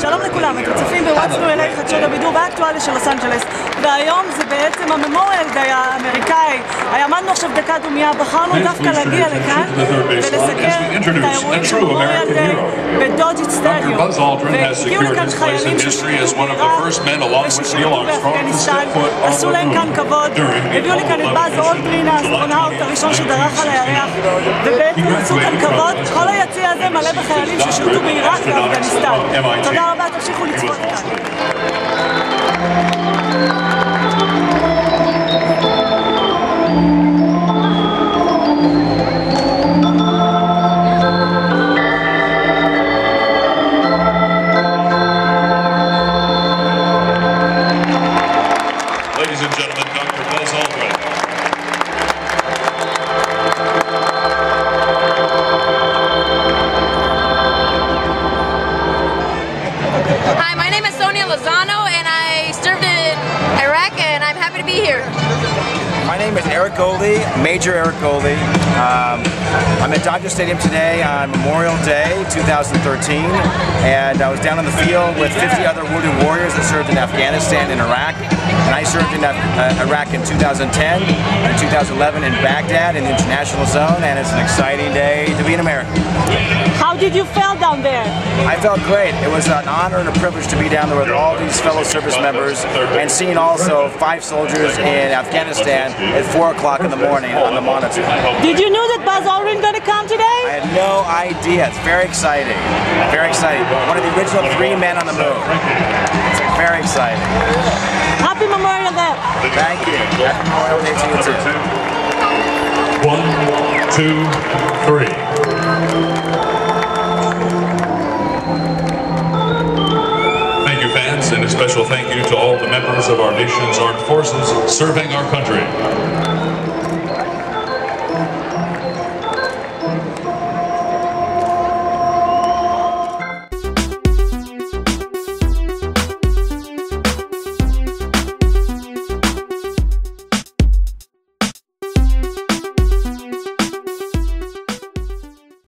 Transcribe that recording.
שלום לכולם, אתם צופים בוואטסנו אליי חדשות הבידור והאקטואליה של לוס אנג'לס והיום זה בעצם הממוריאל דיי האמריקאי. עמדנו עכשיו דקה דומייה, בחרנו דווקא להגיע לכאן ולסקר את האירועים של ממוריאל דיי בדוג'יט סטדיום והגיעו לכאן חיילים ששירתו בעיראק וששירתו באפגניסטן. עשו להם כאן כבוד. הביאו לכאן את באז אולדרין האסטרונאוט הראשון שדרך על הירח. ובעצם עשו כאן כבוד. כל היציע הזה מלא בחיילים ששירתו בעיראק ואפגניסטן. תודה רבה, תמשיכו לצפות כאן. Be here. My name is Eric Goldie, Major Eric Goldie. Um, I'm at Dodger Stadium today on Memorial Day 2013, and I was down on the field with 50 other wounded warriors that served in Afghanistan and Iraq. And I served in Af- uh, Iraq in 2010 and 2011 in Baghdad in the international zone, and it's an exciting day to be an American. How did you feel down there? I felt great. It was an honor and a privilege to be down there with all these fellow service members and seeing also five soldiers in Afghanistan at 4 o'clock in the morning on the monitor. Did you know that Buzz Aldrin gonna come today? I had no idea. It's very exciting. Very exciting. One of the original three men on the moon. It's very exciting. Happy Memorial Day! Thank you. Happy Memorial Day to you too. One, two, three. Special thank you to all the members of our nation's armed forces serving our country.